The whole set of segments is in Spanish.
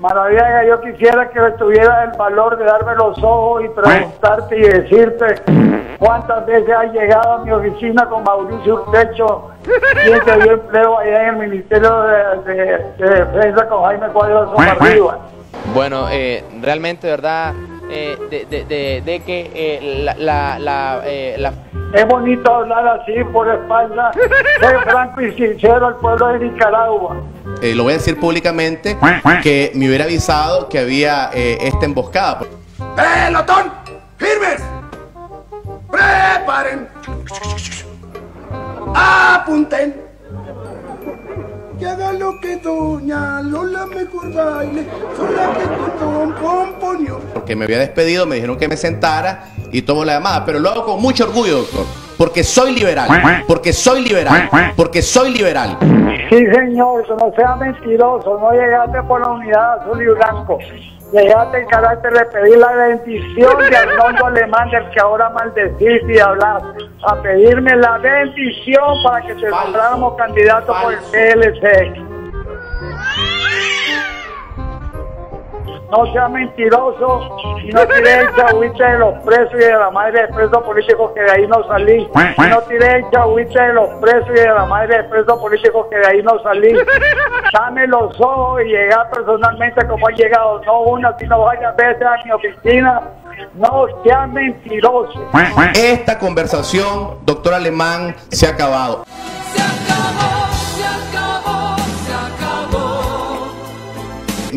Maravilla, yo quisiera que tuviera el valor de darme los ojos y preguntarte y decirte cuántas veces has llegado a mi oficina con Mauricio Urtecho, quien te dio empleo allá en el Ministerio de, de- de Defensa con Jaime Cuadro arriba. Bueno, eh, realmente, ¿verdad? Eh, de- de que eh, la, la, la, eh, la- Es bonito hablar así por espalda, ser franco y sincero al pueblo de Nicaragua. Eh, lo voy a decir públicamente, que me hubiera avisado que había eh, esta emboscada. ¡Pelotón! ¡Firmes! ¡Preparen! ¡Apunten! Que haga lo que doña Lola mejor baile, sola que. Porque me había despedido, me dijeron que me sentara y tomo la llamada. Pero lo hago con mucho orgullo, doctor. Porque soy liberal. Porque soy liberal. Porque soy liberal. Sí, señor, eso no sea mentiroso, no llegaste por la unidad azul y blanco. Llegaste en carácter de pedir la bendición de Arnoldo Alemán, del que ahora maldecís y hablas, a pedirme la bendición para que te nombráramos candidato por el PLC. No sea mentiroso y no tiré el chagüite de los presos y de la madre de presos políticos que de ahí no salí. Y no tiré el chagüite de los presos y de la madre de presos políticos que de ahí no salí. Dame los ojos y llegar personalmente como ha llegado, no una, sino varias veces a mi oficina. No sea mentiroso. Esta conversación, doctor Alemán, se ha acabado.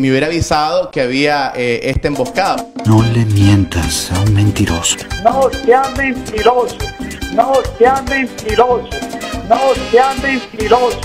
Me hubiera avisado que había eh, esta emboscada. No le mientas a un mentiroso. No sea mentiroso. No sea mentiroso. No sea mentiroso.